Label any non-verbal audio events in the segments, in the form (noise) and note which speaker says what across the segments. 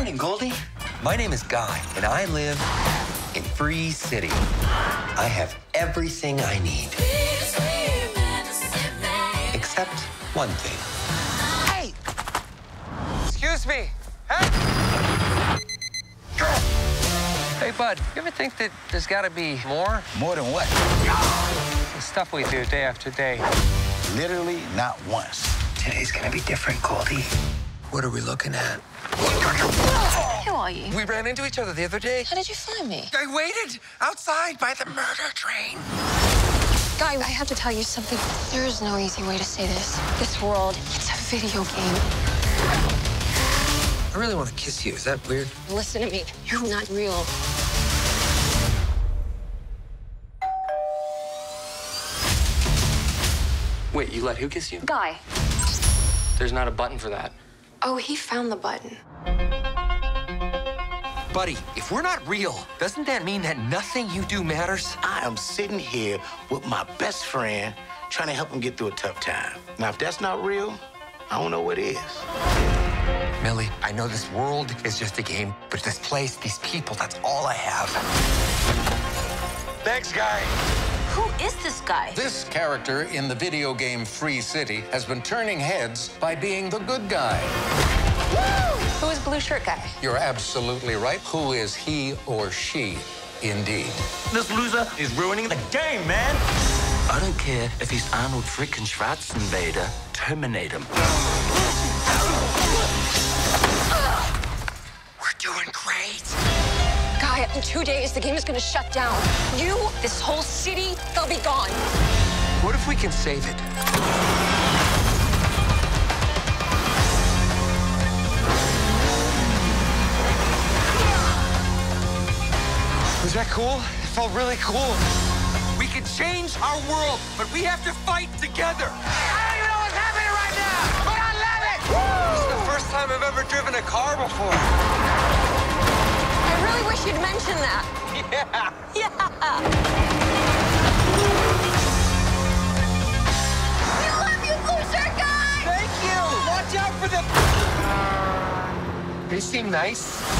Speaker 1: Morning, Goldie. My name is Guy, and I live in Free City. I have everything I need. Except one thing.
Speaker 2: Hey! Excuse me. Hey! Hey, bud, you ever think that there's got to be more?
Speaker 3: More than what?
Speaker 2: The stuff we do day after day.
Speaker 3: Literally not once.
Speaker 1: Today's gonna be different, Goldie. What are we looking at?
Speaker 4: Who are you?
Speaker 2: We ran into each other the other day.
Speaker 4: How did you find me?
Speaker 2: I waited outside by the murder train.
Speaker 4: Guy, I have to tell you something. There is no easy way to say this. This world, it's a video game.
Speaker 2: I really want to kiss you. Is that weird?
Speaker 4: Listen to me. You're not real.
Speaker 2: Wait, you let who kiss you?
Speaker 4: Guy.
Speaker 2: There's not a button for that.
Speaker 4: Oh, he found the button.
Speaker 2: Buddy, if we're not real, doesn't that mean that nothing you do matters?
Speaker 3: I am sitting here with my best friend trying to help him get through a tough time. Now, if that's not real, I don't know what is.
Speaker 2: Millie, I know this world is just a game, but this place, these people, that's all I have.
Speaker 3: Thanks, guy.
Speaker 4: Who is this guy?
Speaker 5: This character in the video game Free City has been turning heads by being the good guy.
Speaker 4: Who is blue shirt guy?
Speaker 5: You're absolutely right. Who is he or she, indeed?
Speaker 6: This loser is ruining the game, man. I don't care if he's Arnold frickin' Schwarzenegger. Terminate him.
Speaker 2: We're doing great.
Speaker 4: Guy, in two days, the game is gonna shut down. You, this whole city, they'll be gone.
Speaker 2: What if we can save it? Was that cool? It felt really cool. We can change our world, but we have to fight together. I don't even know what's happening right now, but I love it! This is the first time I've ever driven a car before.
Speaker 4: I really wish you'd mention that.
Speaker 2: Yeah.
Speaker 4: Yeah. You love you, blue shirt guy!
Speaker 2: Thank you. Watch out for them. They seem nice.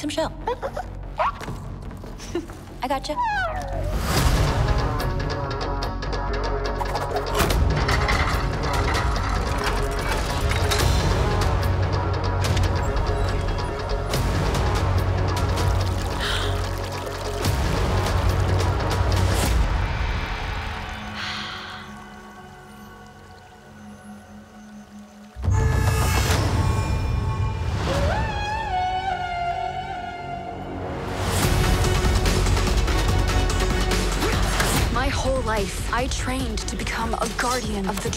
Speaker 4: Some shell. (laughs) I gotcha.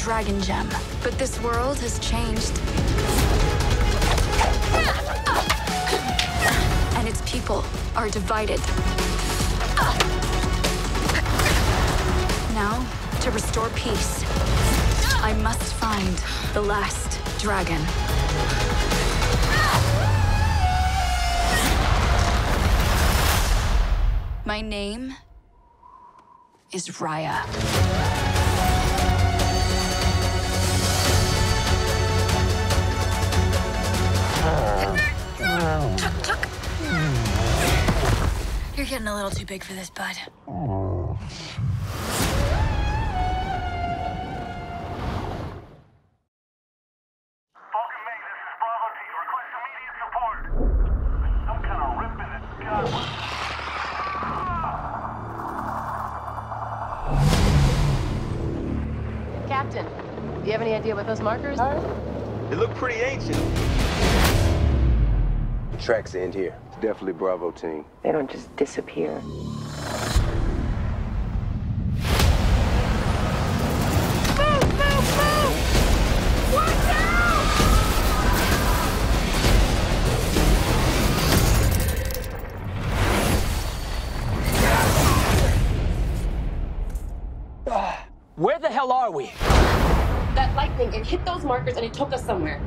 Speaker 7: Dragon Gem. But this world has changed. And its people are divided. Now, to restore peace, I must find the last dragon. My name is Raya. You're getting a little too big for this, bud.
Speaker 8: Falcon May, this is Bravo team. Request immediate support. Some kind of rip in it. God, what?
Speaker 9: Captain, do you have any idea what those markers are?
Speaker 10: It looked pretty ancient. Tracks end here. It's definitely Bravo team.
Speaker 9: They don't just disappear.
Speaker 11: Ah, where the hell are we?
Speaker 9: That lightning, it hit those markers and it took us somewhere.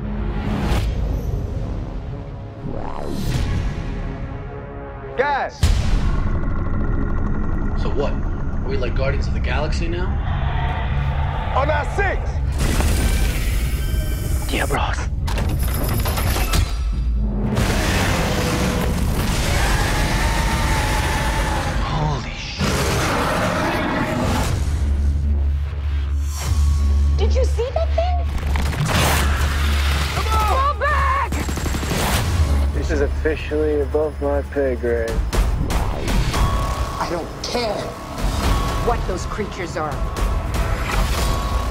Speaker 12: Guardians of the Galaxy now?
Speaker 13: On our six!
Speaker 11: Yeah, bros.
Speaker 2: Holy shit.
Speaker 9: Did you see that thing? Come back!
Speaker 13: This is officially above my pay grade.
Speaker 14: I don't care what those creatures are.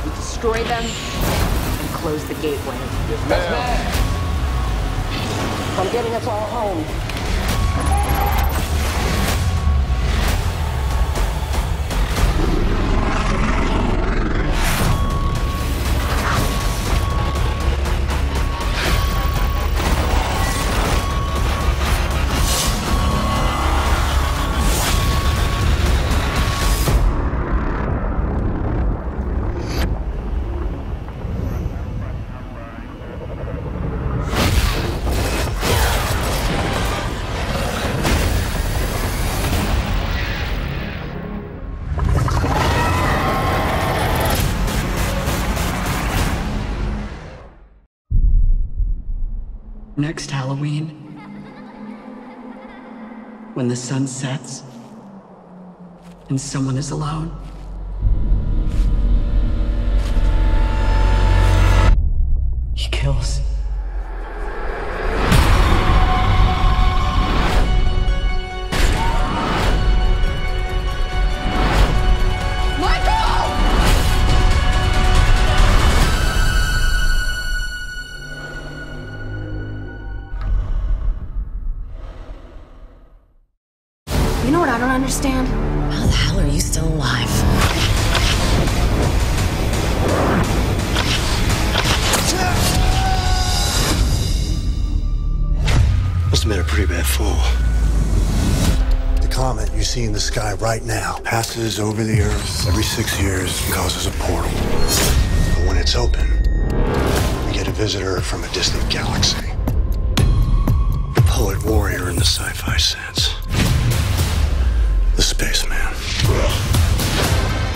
Speaker 14: We destroy them and close the gateway.
Speaker 13: Yes, ma'am.
Speaker 14: I'm getting us all home.
Speaker 15: Next Halloween, when the sun sets and someone is alone, he kills.
Speaker 16: Passes over the Earth every six years and causes a portal. But when it's open, we get a visitor from a distant galaxy. A poet warrior in the sci fi sense. The spaceman.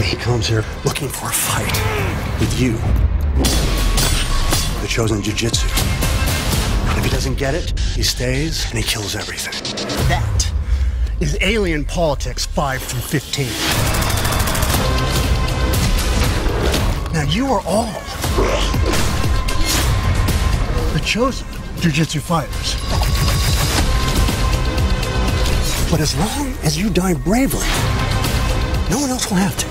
Speaker 16: He comes here looking for a fight with you. The chosen jujitsu. If he doesn't get it, he stays and he kills everything. That is Alien Politics 5 through 15. Now you are all the chosen jujitsu fighters. But as long as you die bravely, no one else will have to.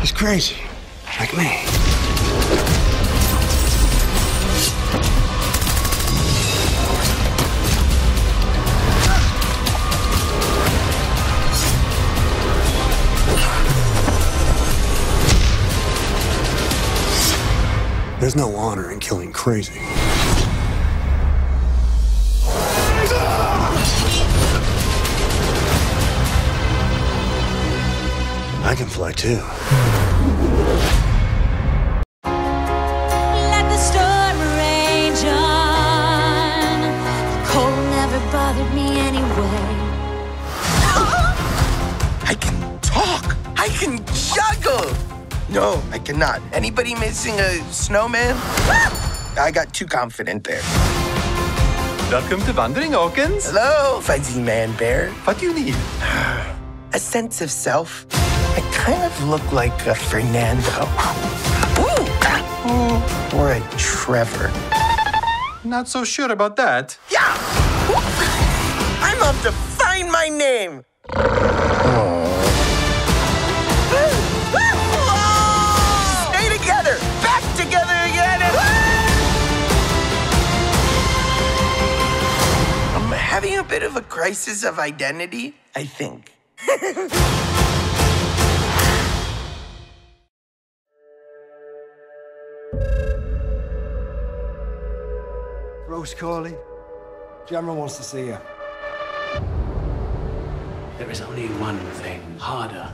Speaker 16: He's crazy, like me. No honor in killing crazy. I can fly too.
Speaker 17: No, I cannot. Anybody missing a snowman? (gasps) I got too confident there.
Speaker 2: Welcome to Wandering Oaken's.
Speaker 17: Hello, fuzzy man bear.
Speaker 2: What do you need? (sighs)
Speaker 17: A sense of self. I kind of look like a Fernando. (gasps) Ooh, ah, or a Trevor.
Speaker 2: Not so sure about that.
Speaker 17: Yeah! I'm up to find my name. Having a bit of a crisis of identity, I think. (laughs)
Speaker 18: Rose calling. General wants to see you.
Speaker 12: There is only one thing harder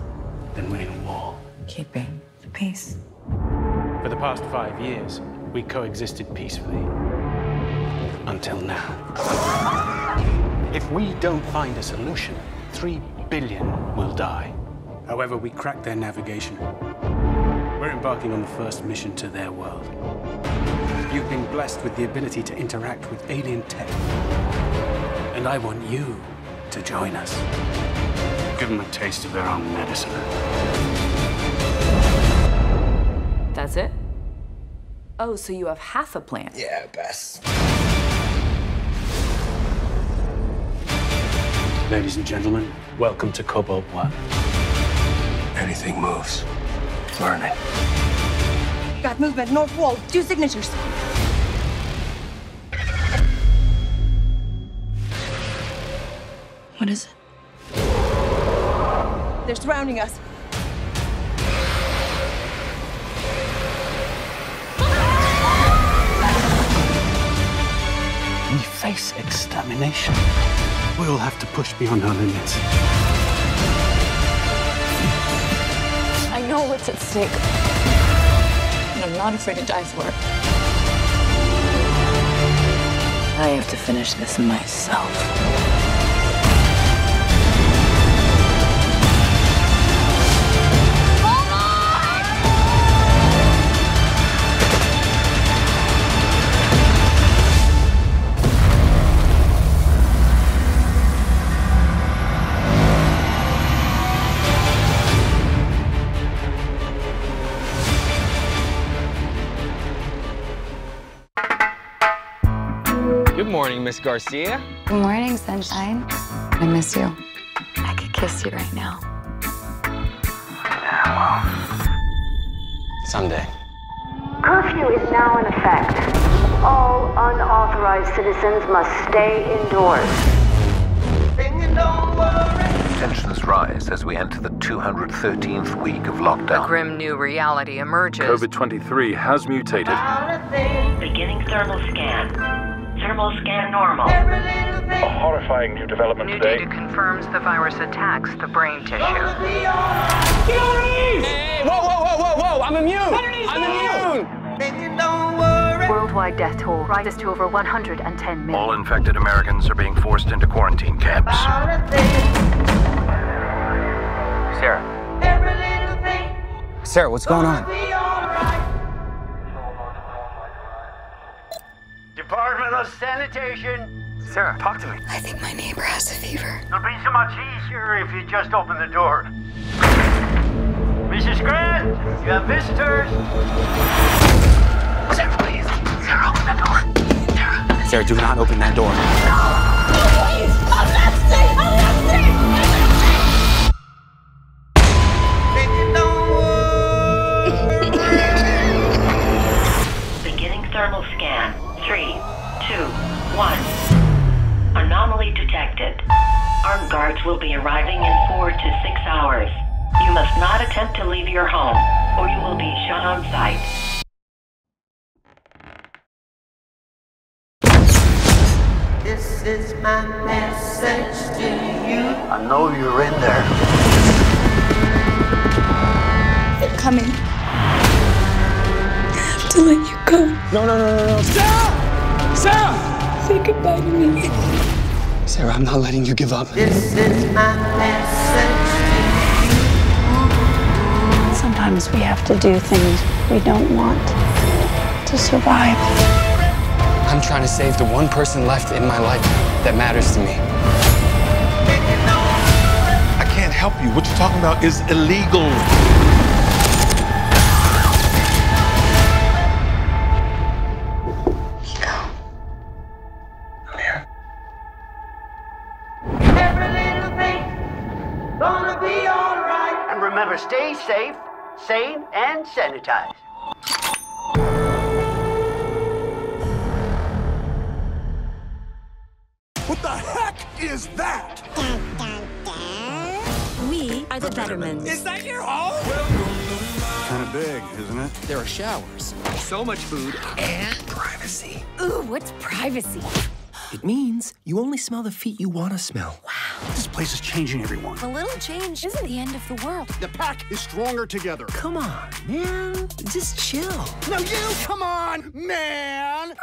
Speaker 12: than winning a war.
Speaker 7: Keeping the peace.
Speaker 12: For the past five years, we coexisted peacefully. Until now. If we don't find a solution, three billion will die. However, we crack their navigation. We're embarking on the first mission to their world. You've been blessed with the ability to interact with alien tech. And I want you to join us. Give them a taste of their own medicine.
Speaker 7: That's it? Oh, so you have half a plan?
Speaker 19: Yeah, best.
Speaker 12: Ladies and gentlemen, welcome to Cobalt One.
Speaker 2: Anything moves. Learn it.
Speaker 20: Got movement, north wall, two signatures.
Speaker 7: What is it?
Speaker 20: They're surrounding us.
Speaker 12: We face extermination. We'll have to push beyond our limits.
Speaker 7: I know what's at stake. And I'm not afraid to die for it. I have to finish this myself.
Speaker 21: Garcia.
Speaker 22: Good morning, sunshine. I miss you. I could kiss you right now.
Speaker 21: Someday.
Speaker 23: Curfew is now in effect. All unauthorized citizens must stay indoors.
Speaker 24: Tensions rise as we enter the 213th week of lockdown.
Speaker 25: A grim new reality emerges.
Speaker 26: COVID 23 has mutated.
Speaker 23: Beginning thermal scan. Thermal scan normal.
Speaker 26: A horrifying new development
Speaker 25: New
Speaker 26: today.
Speaker 25: data confirms the virus attacks the brain tissue.
Speaker 21: Hey, whoa, whoa, whoa, whoa, whoa! I'm immune! I'm immune!
Speaker 23: Worldwide death toll rises to over 110 million.
Speaker 24: All infected Americans are being forced into quarantine camps.
Speaker 21: Sarah. Sarah, what's going on?
Speaker 27: Of Sanitation.
Speaker 21: Sarah, talk to me.
Speaker 22: I think my neighbor has a fever.
Speaker 27: It'll be so much easier if you just open the door. Mrs. Grant, you have visitors.
Speaker 21: Sarah, please. Sarah, open that door. Sarah. Sarah, do not open that door.
Speaker 23: Beginning shot.
Speaker 28: This is my message to you.
Speaker 27: I know you're in there.
Speaker 22: They're coming. I have to let you go.
Speaker 21: No, no, no, no, no. Sarah! Sarah!
Speaker 22: Say goodbye to me.
Speaker 21: Sarah, I'm not letting you give up.
Speaker 28: This is my message
Speaker 22: Sometimes we have to do things we don't want to survive.
Speaker 21: I'm trying to save the one person left in my life that matters to me.
Speaker 10: I can't help you. What you're talking about is illegal.
Speaker 28: Every little thing gonna be alright.
Speaker 27: And remember, stay safe, sane, and sanitized.
Speaker 10: What the heck is that?
Speaker 29: We are the Bettermans.
Speaker 10: Is that your home? Kind of big, isn't it?
Speaker 2: There are showers, so much food, and privacy.
Speaker 29: Ooh, what's privacy?
Speaker 2: It means you only smell the feet you want to smell. Wow.
Speaker 10: This place is changing everyone.
Speaker 7: A little change isn't the end of the world.
Speaker 10: The pack is stronger together.
Speaker 7: Come on, man. Just chill.
Speaker 10: No, you! Come on, man!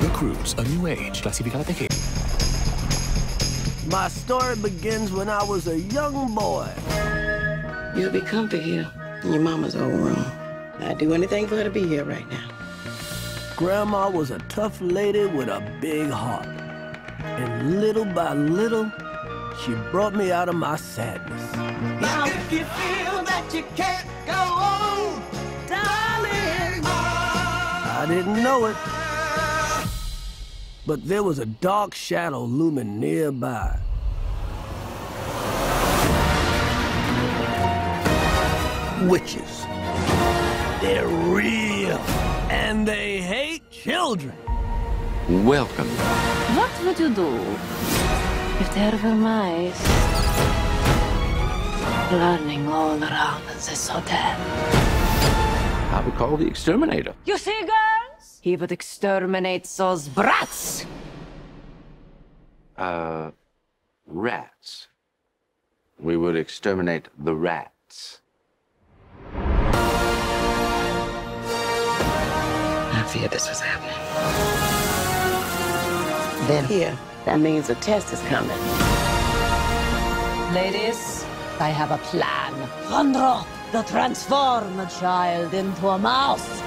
Speaker 30: The Croods, a new age. Clasificada PG.
Speaker 12: My story begins when I was a young boy.
Speaker 14: You'll be comfy here in your mama's old room. I'd do anything for her to be here right now.
Speaker 12: Grandma was a tough lady with a big heart. And little by little, she brought me out of my sadness. Now, if you feel that you can't go on, darling, I didn't know it. But there was a dark shadow looming nearby. Witches. They're real. And they hate children.
Speaker 30: Welcome.
Speaker 21: What would you do if there were mice running all around this hotel?
Speaker 30: I would call the exterminator.
Speaker 21: You see, girls? He would exterminate those brats.
Speaker 30: Uh, rats. We would exterminate the rats.
Speaker 14: I feared this was happening. Then here, that means a test is coming.
Speaker 21: Ladies, I have a plan. Randro, the transform a child into a mouse.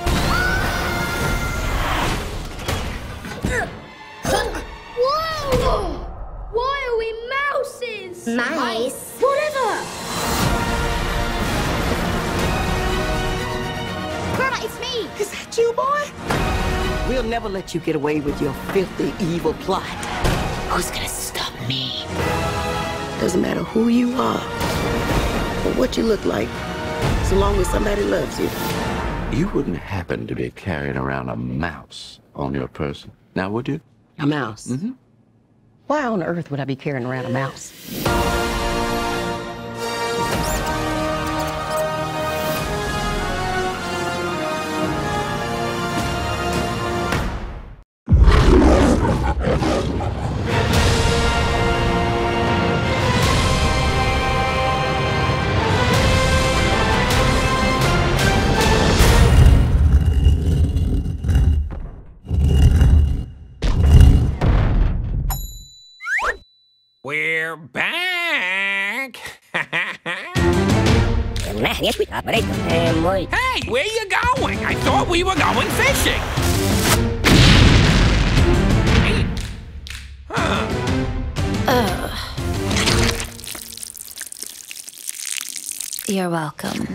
Speaker 31: Whoa! Why are we mouses?
Speaker 32: Mice?
Speaker 31: Whatever!
Speaker 32: Grandma, it's me!
Speaker 14: Is that you, boy? We'll never let you get away with your filthy, evil plot. Who's gonna stop me? Doesn't matter who you are or what you look like, so long as somebody loves you.
Speaker 30: You wouldn't happen to be carrying around a mouse on your person, now would you?
Speaker 14: A mouse?
Speaker 30: Mm-hmm.
Speaker 14: Why on earth would I be carrying around a mouse?
Speaker 13: We're back.
Speaker 32: Yes, we operate. Boy.
Speaker 13: Hey, where you going? I thought we were going fishing. Hey. Huh.
Speaker 33: You're welcome.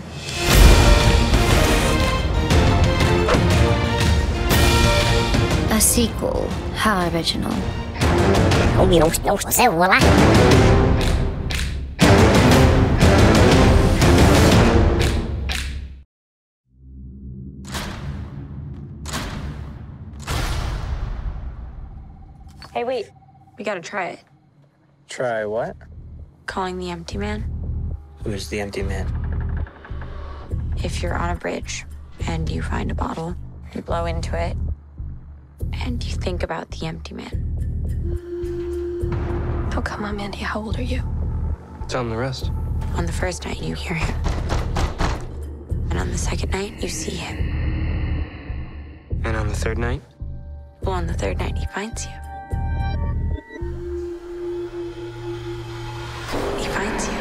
Speaker 33: A sequel. How original.
Speaker 32: Không bị nóng nóng xe vô lá.
Speaker 34: Hey, wait. We gotta try it.
Speaker 35: Try what?
Speaker 34: Calling the empty man.
Speaker 35: Who's the empty man?
Speaker 34: If you're on a bridge and you find a bottle, you blow into it, and you think about the empty man.
Speaker 33: Oh, come on, Mandy. How old are you?
Speaker 35: Tell him the rest.
Speaker 34: On the first night, you hear him. And on the second night, you see him.
Speaker 35: And on the third night?
Speaker 34: Well, on the third night, he finds you. He finds you.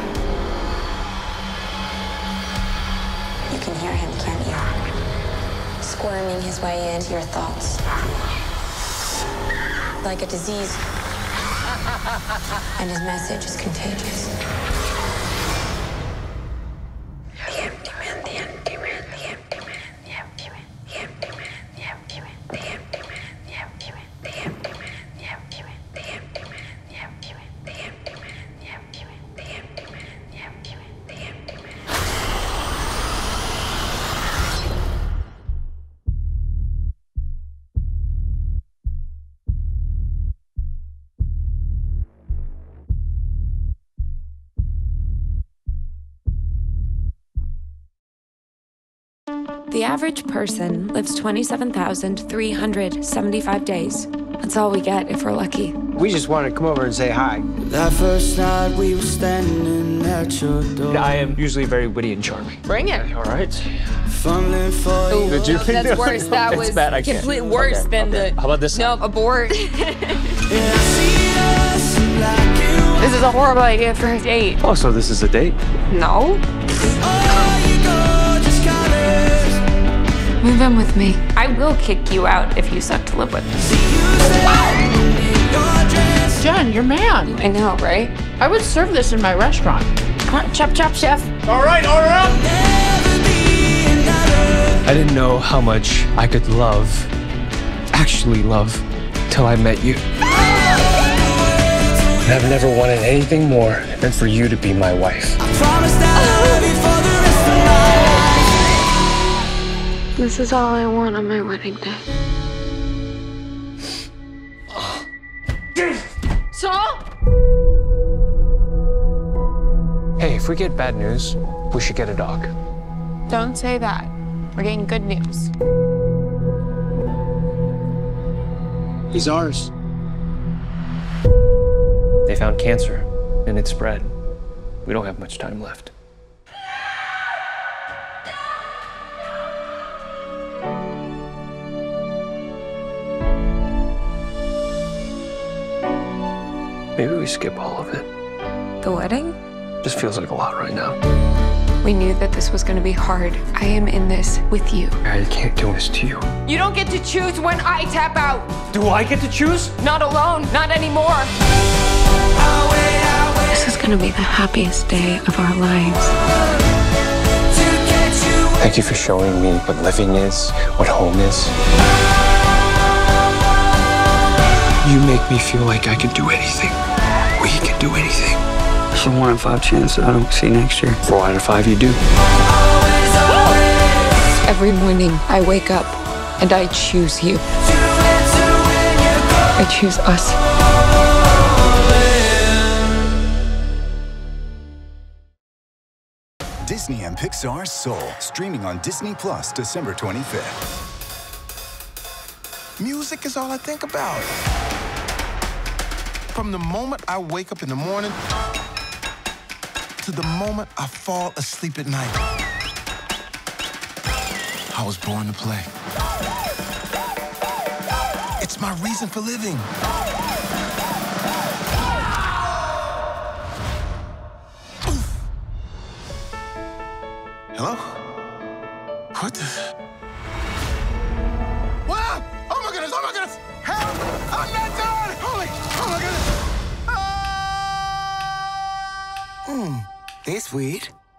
Speaker 34: You can hear him, can't you? Squirming his way into your thoughts. Like a disease. And his message is contagious.
Speaker 36: Average person lives 27,375 days. That's all we get if we're lucky.
Speaker 13: We just wanted to come over and say hi.
Speaker 37: That first night we were standing at your door.
Speaker 13: I am usually very witty and charming.
Speaker 11: Bring it.
Speaker 13: All right.
Speaker 37: Fumbling for you.
Speaker 13: Did you?
Speaker 11: That's worse. That (laughs)
Speaker 13: It's
Speaker 11: was
Speaker 13: bad, I can't.
Speaker 11: worse
Speaker 13: Okay,
Speaker 11: than
Speaker 13: okay.
Speaker 11: the.
Speaker 13: How about this?
Speaker 11: No, abort. (laughs)
Speaker 37: Yeah, I see us like you.
Speaker 11: this is a horrible idea for a date.
Speaker 13: Oh, so this is a date?
Speaker 11: No.
Speaker 36: Move in with me.
Speaker 11: I will kick you out if you suck to live with.
Speaker 35: Jen, you're man.
Speaker 11: I know, right?
Speaker 35: I would serve this in my restaurant.
Speaker 11: Come on, chop, chop, chef.
Speaker 10: All right, order up.
Speaker 13: I didn't know how much I could love, actually love, till I met you. I've never wanted anything more than for you to be my wife.
Speaker 36: This is all I want on my wedding day.
Speaker 11: Sol?
Speaker 13: Hey, if we get bad news, we should get a dog.
Speaker 35: Don't say that. We're getting good news.
Speaker 13: He's ours. They found cancer, and it spread. We don't have much time left. Maybe we skip all of it.
Speaker 36: The wedding?
Speaker 13: Just feels like a lot right now.
Speaker 36: We knew that this was going to be hard. I am in this with you.
Speaker 13: I can't do this to you.
Speaker 11: You don't get to choose when I tap out.
Speaker 13: Do I get to choose?
Speaker 11: Not alone. Not anymore.
Speaker 36: This is going to be the happiest day of our lives.
Speaker 13: Thank you for showing me what living is, what home is. You make me feel like I can do anything. We can do anything.
Speaker 37: It's a one in five chance that I don't see next year.
Speaker 13: Four out of five, you do.
Speaker 36: Every morning, I wake up and I choose you. I choose us.
Speaker 38: Disney and Pixar's Soul, streaming on Disney Plus December 25th.
Speaker 39: Music is all I think about. From the moment I wake up in the morning to the moment I fall asleep at night. I was born to play. It's my reason for living.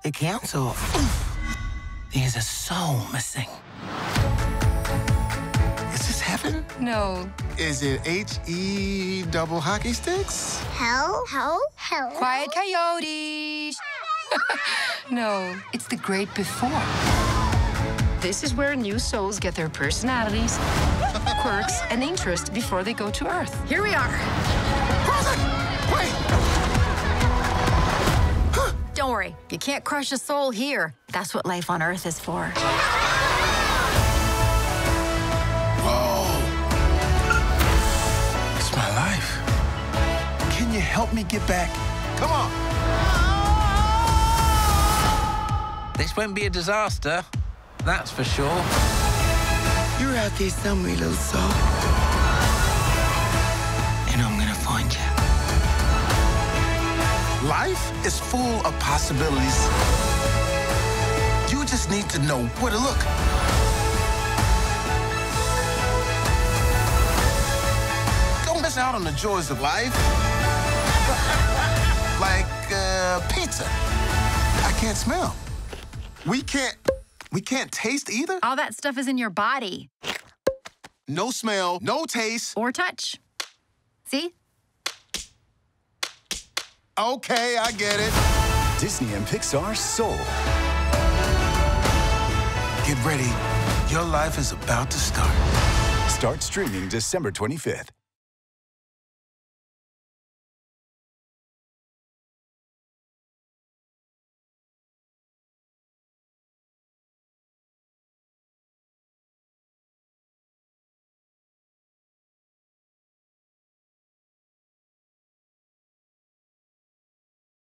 Speaker 39: The
Speaker 27: council. There's a soul missing.
Speaker 39: Is this heaven?
Speaker 36: No.
Speaker 39: Is it H E double hockey sticks?
Speaker 40: Hell? Hell? Hell?
Speaker 25: Quiet coyotes. (laughs) no, it's the great before. This is where new souls get their personalities, (laughs) quirks, and interests before they go to Earth. Here we are.
Speaker 7: Don't worry, you can't crush a soul here. That's what life on Earth is for.
Speaker 39: It's my life. Can you help me get back? Come on.
Speaker 27: This won't be a disaster. That's for sure. You're out there somewhere, little soul.
Speaker 39: Life is full of possibilities. You just need to know where to look. Don't miss out on the joys of life. (laughs) like uh, pizza. I can't smell. We can't. We can't taste either.
Speaker 7: All that stuff is in your body.
Speaker 39: No smell, no taste.
Speaker 7: Or touch. See?
Speaker 39: Okay, I get it.
Speaker 38: Disney and Pixar's Soul.
Speaker 39: Get ready. Your life is about to start.
Speaker 38: Start streaming December 25th.